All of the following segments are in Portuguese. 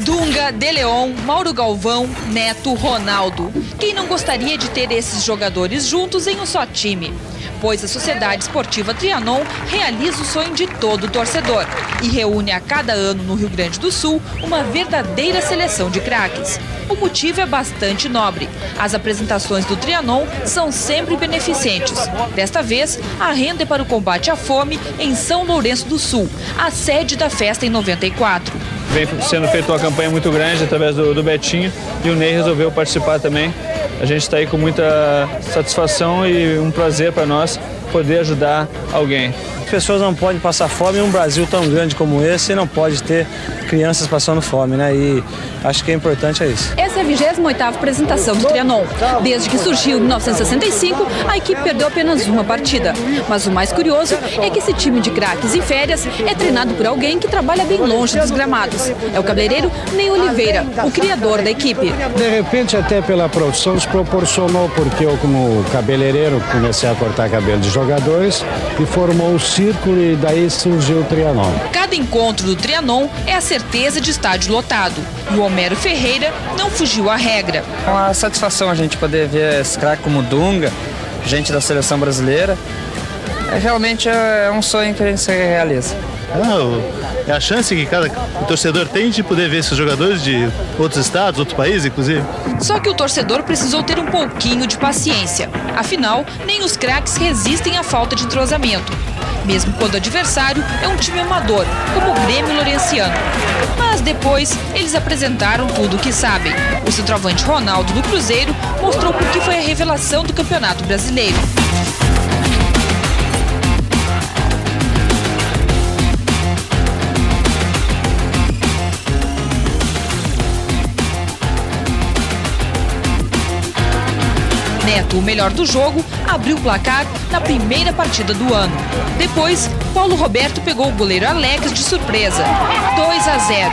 Dunga, De Leon, Mauro Galvão, Neto, Ronaldo. Quem não gostaria de ter esses jogadores juntos em um só time? Pois a Sociedade Esportiva Trianon realiza o sonho de todo torcedor e reúne a cada ano no Rio Grande do Sul uma verdadeira seleção de craques. O motivo é bastante nobre. As apresentações do Trianon são sempre beneficentes. Desta vez, a renda é para o combate à fome em São Lourenço do Sul, a sede da festa em 94. Vem sendo feita uma campanha muito grande através do, do Betinho e o Ney resolveu participar também. A gente está aí com muita satisfação e um prazer para nós poder ajudar alguém. As pessoas não podem passar fome em um Brasil tão grande como esse e não pode ter crianças passando fome, né? E acho que é importante é isso. Essa é a 28ª apresentação do Trianon. Desde que surgiu em 1965, a equipe perdeu apenas uma partida. Mas o mais curioso é que esse time de craques em férias é treinado por alguém que trabalha bem longe dos gramados. É o cabeleireiro Ney Oliveira, o criador da equipe. De repente, até pela profissão, se proporcionou, porque eu, como cabeleireiro, comecei a cortar cabelo de jogadores e formou um círculo e daí surgiu o Trianon. Cada encontro do Trianon é a certeza de estádio lotado. E o Homero Ferreira não fugiu à regra. É uma satisfação a gente poder ver esse craque como Dunga, gente da seleção brasileira. É, realmente é um sonho que a gente se realiza. É a chance que cada torcedor tem de poder ver esses jogadores de outros estados, outros países, inclusive. Só que o torcedor precisou ter um pouquinho de paciência. Afinal, nem os craques resistem à falta de entrosamento mesmo quando o adversário é um time amador, como o Grêmio Lourenciano. Mas depois, eles apresentaram tudo o que sabem. O centroavante Ronaldo do Cruzeiro mostrou por que foi a revelação do Campeonato Brasileiro. Neto, o melhor do jogo, abriu o placar na primeira partida do ano. Depois, Paulo Roberto pegou o goleiro Alex de surpresa. 2 a 0.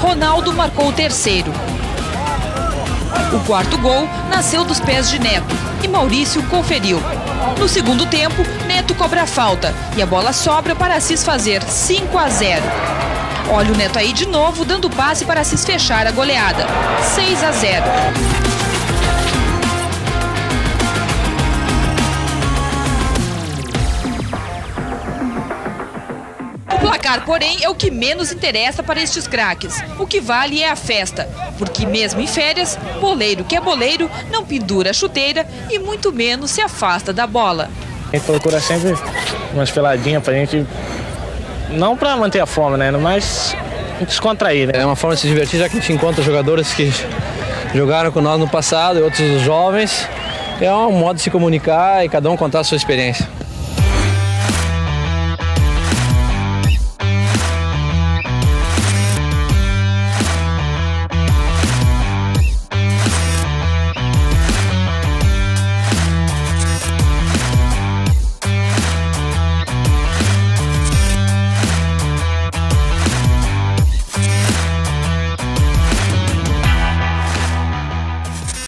Ronaldo marcou o terceiro. O quarto gol nasceu dos pés de Neto e Maurício conferiu. No segundo tempo, Neto cobra a falta e a bola sobra para Assis fazer 5 a 0. Olha o Neto aí de novo dando passe para Assis fechar a goleada. 6 a 0. Placar, porém, é o que menos interessa para estes craques. O que vale é a festa, porque mesmo em férias, boleiro que é boleiro não pendura a chuteira e muito menos se afasta da bola. A gente procura sempre umas peladinhas pra gente, não pra manter a fome, né, mas descontrair. Né? É uma forma de se divertir, já que a gente encontra jogadores que jogaram com nós no passado e outros jovens. É um modo de se comunicar e cada um contar a sua experiência.